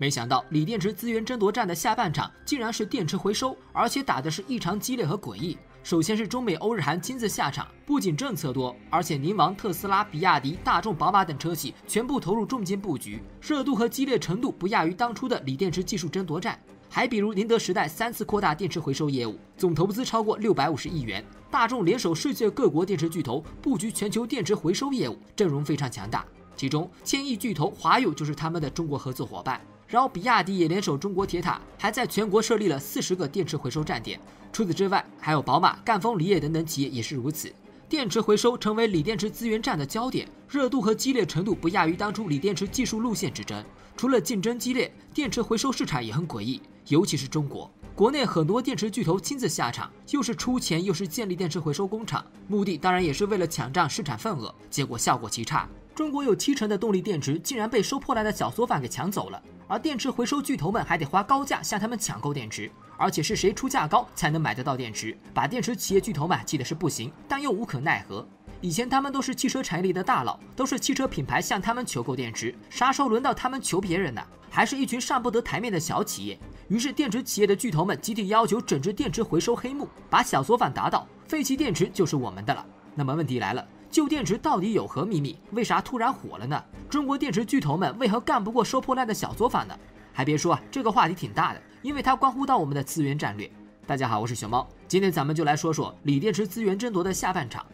没想到锂电池资源争夺战的下半场竟然是电池回收，而且打的是异常激烈和诡异。首先是中美欧日韩亲自下场，不仅政策多，而且宁王、特斯拉、比亚迪、大众、宝马等车企全部投入重金布局，热度和激烈程度不亚于当初的锂电池技术争夺战。还比如宁德时代三次扩大电池回收业务，总投资超过六百五十亿元；大众联手世界各国电池巨头布局全球电池回收业务，阵容非常强大。其中，千亿巨头华友就是他们的中国合作伙伴。然后，比亚迪也联手中国铁塔，还在全国设立了四十个电池回收站点。除此之外，还有宝马、赣锋锂业等等企业也是如此。电池回收成为锂电池资源战的焦点，热度和激烈程度不亚于当初锂电池技术路线之争。除了竞争激烈，电池回收市场也很诡异，尤其是中国国内很多电池巨头亲自下场，又是出钱又是建立电池回收工厂，目的当然也是为了抢占市场份额，结果效果极差。中国有七成的动力电池竟然被收破烂的小作坊给抢走了。而电池回收巨头们还得花高价向他们抢购电池，而且是谁出价高才能买得到电池，把电池企业巨头们气的是不行，但又无可奈何。以前他们都是汽车产业里的大佬，都是汽车品牌向他们求购电池，啥时候轮到他们求别人呢？还是一群上不得台面的小企业。于是电池企业的巨头们集体要求整治电池回收黑幕，把小作坊打倒，废弃电池就是我们的了。那么问题来了。旧电池到底有何秘密？为啥突然火了呢？中国电池巨头们为何干不过收破烂的小作坊呢？还别说，这个话题挺大的，因为它关乎到我们的资源战略。大家好，我是熊猫，今天咱们就来说说锂电池资源争夺的下半场。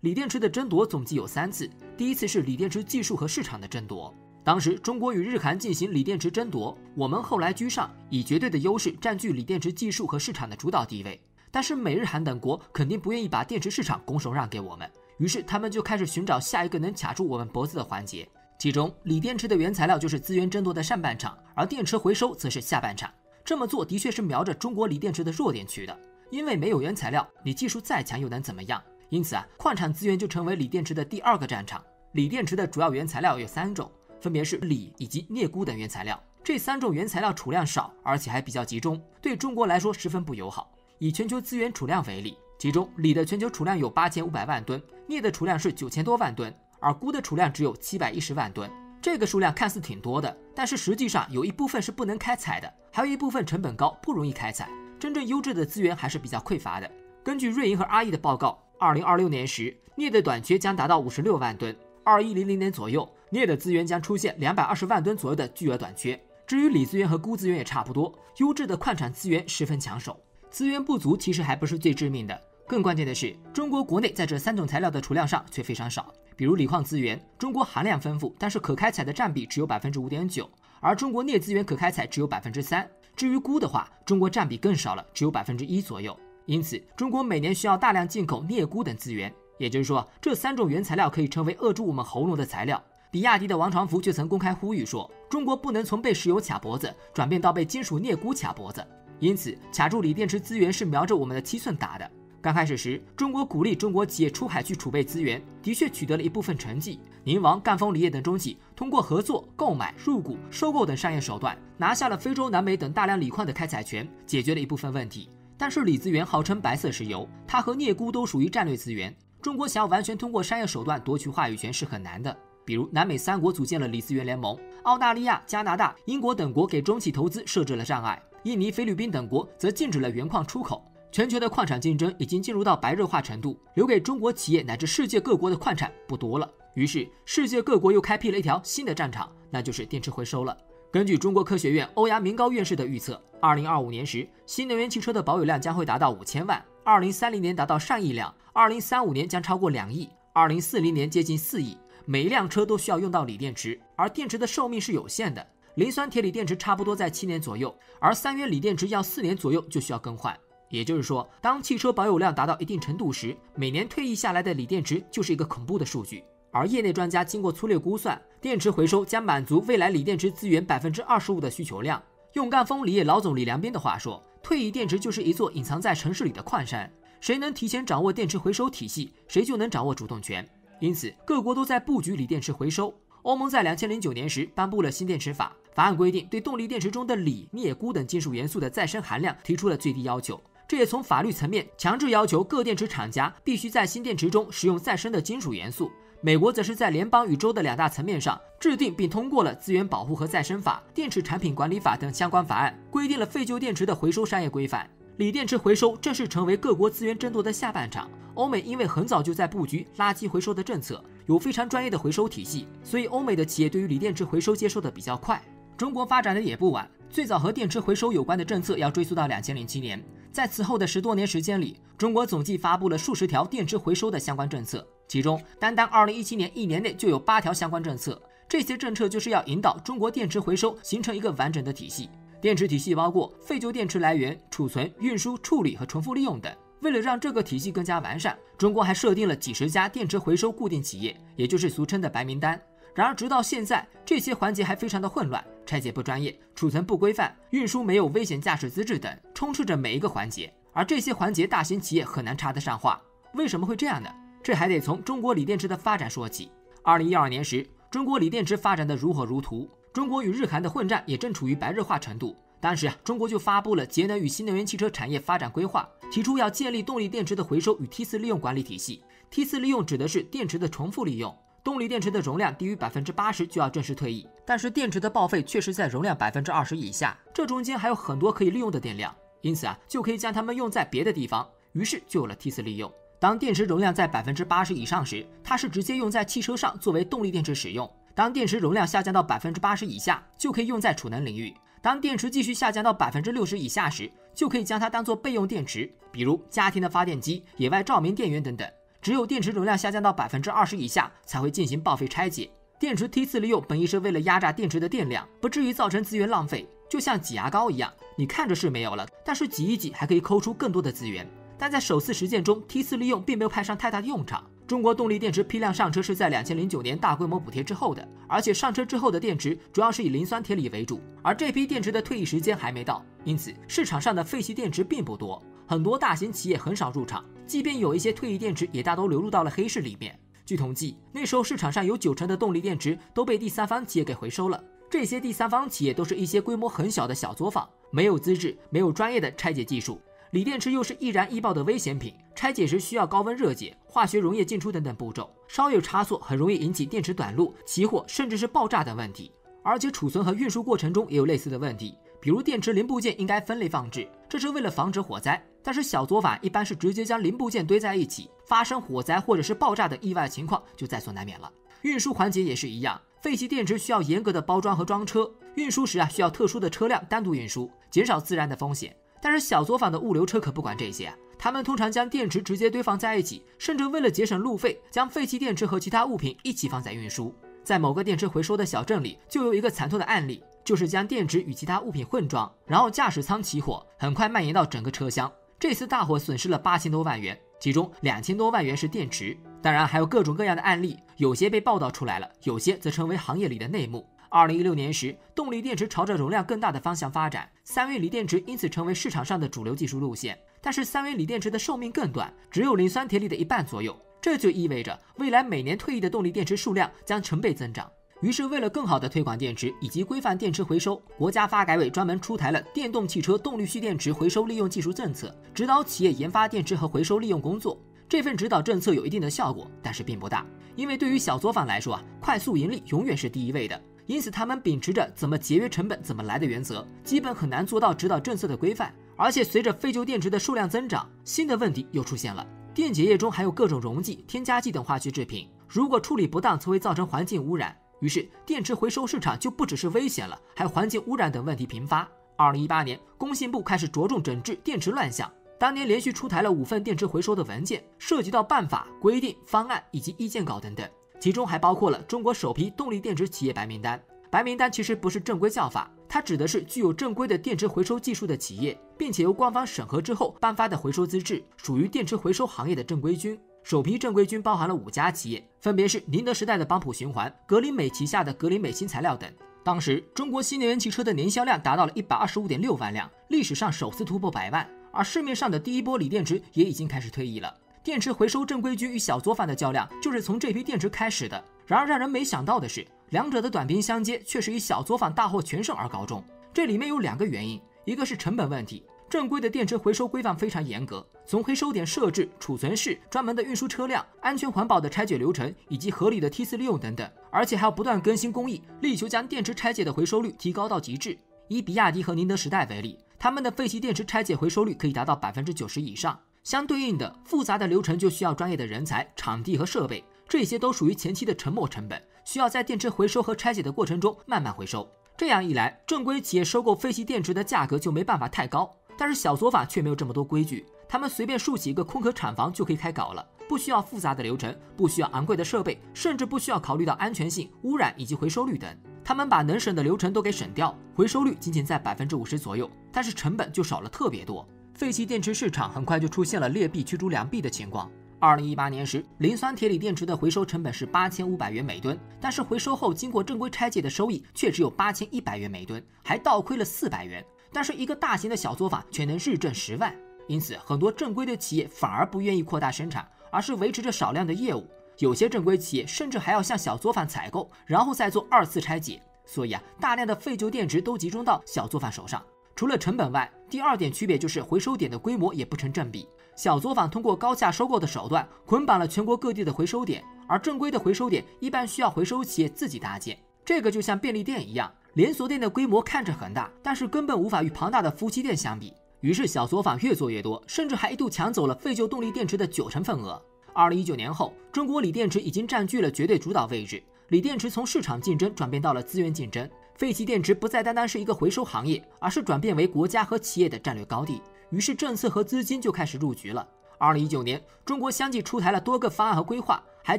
锂电池的争夺总计有三次，第一次是锂电池技术和市场的争夺。当时中国与日韩进行锂电池争夺，我们后来居上，以绝对的优势占据锂电池技术和市场的主导地位。但是美日韩等国肯定不愿意把电池市场拱手让给我们，于是他们就开始寻找下一个能卡住我们脖子的环节。其中，锂电池的原材料就是资源争夺的上半场，而电池回收则是下半场。这么做的确是瞄着中国锂电池的弱点去的，因为没有原材料，你技术再强又能怎么样？因此啊，矿产资源就成为锂电池的第二个战场。锂电池的主要原材料有三种。分别是锂以及镍钴等原材料，这三种原材料储量少，而且还比较集中，对中国来说十分不友好。以全球资源储量为例，其中锂的全球储量有八千五百万吨，镍的储量是九千多万吨，而钴的储量只有七百一十万吨。这个数量看似挺多的，但是实际上有一部分是不能开采的，还有一部分成本高，不容易开采。真正优质的资源还是比较匮乏的。根据瑞银和阿易的报告，二零二六年时镍的短缺将达到五十六万吨。二一零零年左右，镍的资源将出现两百二十万吨左右的巨额短缺。至于锂资源和钴资源也差不多，优质的矿产资源十分抢手。资源不足其实还不是最致命的，更关键的是中国国内在这三种材料的储量上却非常少。比如锂矿资源，中国含量丰富，但是可开采的占比只有百分之五点九，而中国镍资源可开采只有百分之三。至于钴的话，中国占比更少了，只有百分之一左右。因此，中国每年需要大量进口镍钴等资源。也就是说，这三种原材料可以成为扼住我们喉咙的材料。比亚迪的王传福却曾公开呼吁说，中国不能从被石油卡脖子转变到被金属镍钴卡脖子。因此，卡住锂电池资源是瞄着我们的七寸打的。刚开始时，中国鼓励中国企业出海去储备资源，的确取得了一部分成绩。宁王、赣锋锂业等中企通过合作、购买、入股、收购等商业手段，拿下了非洲、南美等大量锂矿的开采权，解决了一部分问题。但是锂资源号称白色石油，它和镍钴都属于战略资源。中国想要完全通过商业手段夺取话语权是很难的。比如，南美三国组建了锂资源联盟，澳大利亚、加拿大、英国等国给中企投资设置了障碍，印尼、菲律宾等国则禁止了原矿出口。全球的矿产竞争已经进入到白热化程度，留给中国企业乃至世界各国的矿产不多了。于是，世界各国又开辟了一条新的战场，那就是电池回收了。根据中国科学院欧阳明高院士的预测，二零二五年时，新能源汽车的保有量将会达到五千万。二零三零年达到上亿辆，二零三五年将超过两亿，二零四零年接近四亿。每一辆车都需要用到锂电池，而电池的寿命是有限的，磷酸铁锂电池差不多在七年左右，而三元锂电池要四年左右就需要更换。也就是说，当汽车保有量达到一定程度时，每年退役下来的锂电池就是一个恐怖的数据。而业内专家经过粗略估算，电池回收将满足未来锂电池资源百分之二十五的需求量。用赣锋锂业老总李良斌的话说。退役电池就是一座隐藏在城市里的矿山，谁能提前掌握电池回收体系，谁就能掌握主动权。因此，各国都在布局锂电池回收。欧盟在两千零九年时颁布了新电池法，法案规定对动力电池中的锂、镍、钴等金属元素的再生含量提出了最低要求。这也从法律层面强制要求各电池厂家必须在新电池中使用再生的金属元素。美国则是在联邦与州的两大层面上制定并通过了《资源保护和再生法》《电池产品管理法》等相关法案，规定了废旧电池的回收商业规范。锂电池回收正式成为各国资源争夺的下半场。欧美因为很早就在布局垃圾回收的政策，有非常专业的回收体系，所以欧美的企业对于锂电池回收接受的比较快。中国发展的也不晚，最早和电池回收有关的政策要追溯到两千零七年，在此后的十多年时间里，中国总计发布了数十条电池回收的相关政策。其中，单单2017年一年内就有八条相关政策。这些政策就是要引导中国电池回收形成一个完整的体系。电池体系包括废旧电池来源、储存、运输、处理和重复利用等。为了让这个体系更加完善，中国还设定了几十家电池回收固定企业，也就是俗称的白名单。然而，直到现在，这些环节还非常的混乱，拆解不专业，储存不规范，运输没有危险驾驶资质等，充斥着每一个环节。而这些环节，大型企业很难插得上话。为什么会这样呢？这还得从中国锂电池的发展说起。二零一二年时，中国锂电池发展的如火如荼，中国与日韩的混战也正处于白热化程度。当时啊，中国就发布了节能与新能源汽车产业发展规划，提出要建立动力电池的回收与梯次利用管理体系。梯次利用指的是电池的重复利用，动力电池的容量低于百分之八十就要正式退役，但是电池的报废确实在容量百分之二十以下，这中间还有很多可以利用的电量，因此啊，就可以将它们用在别的地方，于是就有了梯次利用。当电池容量在百分之八十以上时，它是直接用在汽车上作为动力电池使用；当电池容量下降到百分之八十以下，就可以用在储能领域；当电池继续下降到百分之六十以下时，就可以将它当做备用电池，比如家庭的发电机、野外照明电源等等。只有电池容量下降到百分之二十以下，才会进行报废拆解。电池梯次利用本意是为了压榨电池的电量，不至于造成资源浪费，就像挤牙膏一样，你看着是没有了，但是挤一挤还可以抠出更多的资源。但在首次实践中，梯次利用并没有派上太大的用场。中国动力电池批量上车是在两千零九年大规模补贴之后的，而且上车之后的电池主要是以磷酸铁锂为主，而这批电池的退役时间还没到，因此市场上的废弃电池并不多，很多大型企业很少入场，即便有一些退役电池，也大都流入到了黑市里面。据统计，那时候市场上有九成的动力电池都被第三方企业给回收了，这些第三方企业都是一些规模很小的小作坊，没有资质，没有专业的拆解技术。锂电池又是易燃易爆的危险品，拆解时需要高温热解、化学溶液进出等等步骤，稍有差错很容易引起电池短路、起火，甚至是爆炸等问题。而且储存和运输过程中也有类似的问题，比如电池零部件应该分类放置，这是为了防止火灾。但是小作坊一般是直接将零部件堆在一起，发生火灾或者是爆炸等意外情况就在所难免了。运输环节也是一样，废弃电池需要严格的包装和装车，运输时啊需要特殊的车辆单独运输，减少自燃的风险。但是小作坊的物流车可不管这些，他们通常将电池直接堆放在一起，甚至为了节省路费，将废弃电池和其他物品一起放在运输。在某个电池回收的小镇里，就有一个惨痛的案例，就是将电池与其他物品混装，然后驾驶舱起火，很快蔓延到整个车厢。这次大火损失了八千多万元，其中两千多万元是电池。当然还有各种各样的案例，有些被报道出来了，有些则成为行业里的内幕。二零一六年时，动力电池朝着容量更大的方向发展，三元锂电池因此成为市场上的主流技术路线。但是三元锂电池的寿命更短，只有磷酸铁锂的一半左右，这就意味着未来每年退役的动力电池数量将成倍增长。于是，为了更好的推广电池以及规范电池回收，国家发改委专门出台了《电动汽车动力蓄电池回收利用技术政策》，指导企业研发电池和回收利用工作。这份指导政策有一定的效果，但是并不大，因为对于小作坊来说啊，快速盈利永远是第一位的。因此，他们秉持着怎么节约成本怎么来的原则，基本很难做到指导政策的规范。而且，随着废旧电池的数量增长，新的问题又出现了：电解液中含有各种溶剂、添加剂等化学制品，如果处理不当，则会造成环境污染。于是，电池回收市场就不只是危险了，还环境污染等问题频发。二零一八年，工信部开始着重整治电池乱象，当年连续出台了五份电池回收的文件，涉及到办法、规定、方案以及意见稿等等。其中还包括了中国首批动力电池企业白名单。白名单其实不是正规叫法，它指的是具有正规的电池回收技术的企业，并且由官方审核之后颁发的回收资质，属于电池回收行业的正规军。首批正规军包含了五家企业，分别是宁德时代的邦普循环、格林美旗下的格林美新材料等。当时中国新能源汽车的年销量达到了一百二十五点六万辆，历史上首次突破百万，而市面上的第一波锂电池也已经开始退役了。电池回收正规军与小作坊的较量，就是从这批电池开始的。然而让人没想到的是，两者的短兵相接，却是以小作坊大获全胜而告终。这里面有两个原因，一个是成本问题，正规的电池回收规范非常严格，从回收点设置、储存室、专门的运输车辆、安全环保的拆解流程以及合理的梯次利用等等，而且还要不断更新工艺，力求将电池拆解的回收率提高到极致。以比亚迪和宁德时代为例，他们的废弃电池拆解回收率可以达到百分之九十以上。相对应的，复杂的流程就需要专业的人才、场地和设备，这些都属于前期的沉没成本，需要在电池回收和拆解的过程中慢慢回收。这样一来，正规企业收购废弃电池的价格就没办法太高。但是小作坊却没有这么多规矩，他们随便竖起一个空壳厂房就可以开搞了，不需要复杂的流程，不需要昂贵的设备，甚至不需要考虑到安全性、污染以及回收率等。他们把能省的流程都给省掉，回收率仅仅在百分之五十左右，但是成本就少了特别多。废弃电池市场很快就出现了劣币驱逐良币的情况。二零一八年时，磷酸铁锂电池的回收成本是八千五百元每吨，但是回收后经过正规拆解的收益却只有八千一百元每吨，还倒亏了四百元。但是一个大型的小作坊却能日挣十万，因此很多正规的企业反而不愿意扩大生产，而是维持着少量的业务。有些正规企业甚至还要向小作坊采购，然后再做二次拆解。所以啊，大量的废旧电池都集中到小作坊手上。除了成本外，第二点区别就是回收点的规模也不成正比。小作坊通过高价收购的手段捆绑了全国各地的回收点，而正规的回收点一般需要回收企业自己搭建。这个就像便利店一样。连锁店的规模看着很大，但是根本无法与庞大的夫妻店相比。于是小作坊越做越多，甚至还一度抢走了废旧动力电池的九成份额。二零一九年后，中国锂电池已经占据了绝对主导位置。锂电池从市场竞争转变到了资源竞争，废弃电池不再单单是一个回收行业，而是转变为国家和企业的战略高地。于是政策和资金就开始入局了。二零一九年，中国相继出台了多个方案和规划，还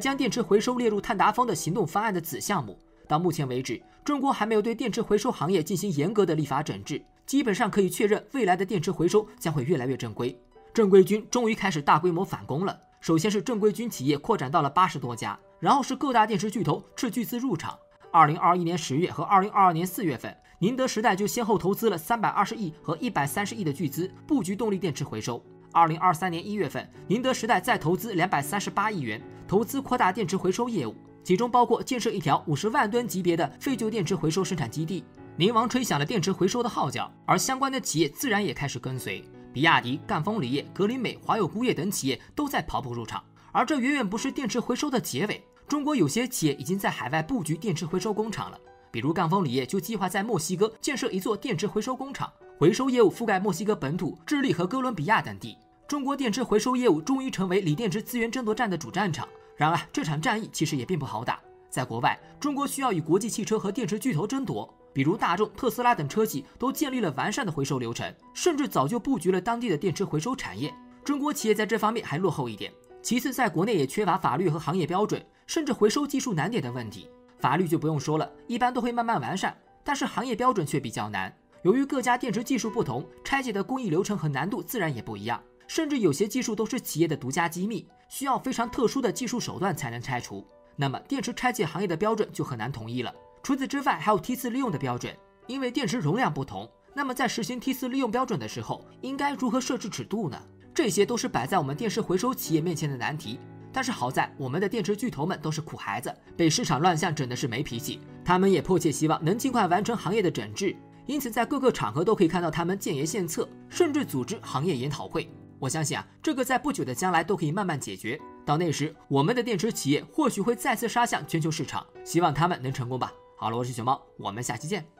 将电池回收列入碳达峰的行动方案的子项目。到目前为止，中国还没有对电池回收行业进行严格的立法整治，基本上可以确认，未来的电池回收将会越来越正规。正规军终于开始大规模反攻了。首先是正规军企业扩展到了八十多家，然后是各大电池巨头斥巨资入场。二零二一年十月和二零二二年四月份，宁德时代就先后投资了三百二十亿和一百三十亿的巨资布局动力电池回收。二零二三年一月份，宁德时代再投资两百三十八亿元，投资扩大电池回收业务。其中包括建设一条五十万吨级别的废旧电池回收生产基地。宁王吹响了电池回收的号角，而相关的企业自然也开始跟随。比亚迪、赣锋锂业、格林美、华友钴业等企业都在跑步入场。而这远远不是电池回收的结尾，中国有些企业已经在海外布局电池回收工厂了。比如赣锋锂业就计划在墨西哥建设一座电池回收工厂，回收业务覆盖墨西哥本土、智利和哥伦比亚等地。中国电池回收业务终于成为锂电池资源争夺战的主战场。然而，这场战役其实也并不好打。在国外，中国需要与国际汽车和电池巨头争夺，比如大众、特斯拉等车企都建立了完善的回收流程，甚至早就布局了当地的电池回收产业。中国企业在这方面还落后一点。其次，在国内也缺乏法律和行业标准，甚至回收技术难点的问题。法律就不用说了，一般都会慢慢完善，但是行业标准却比较难。由于各家电池技术不同，拆解的工艺流程和难度自然也不一样。甚至有些技术都是企业的独家机密，需要非常特殊的技术手段才能拆除。那么电池拆解行业的标准就很难统一了。除此之外，还有梯次利用的标准，因为电池容量不同，那么在实行梯次利用标准的时候，应该如何设置尺度呢？这些都是摆在我们电池回收企业面前的难题。但是好在我们的电池巨头们都是苦孩子，被市场乱象整的是没脾气，他们也迫切希望能尽快完成行业的整治，因此在各个场合都可以看到他们建言献策，甚至组织行业研讨会。我相信啊，这个在不久的将来都可以慢慢解决。到那时，我们的电池企业或许会再次杀向全球市场，希望他们能成功吧。好了，我是熊猫，我们下期见。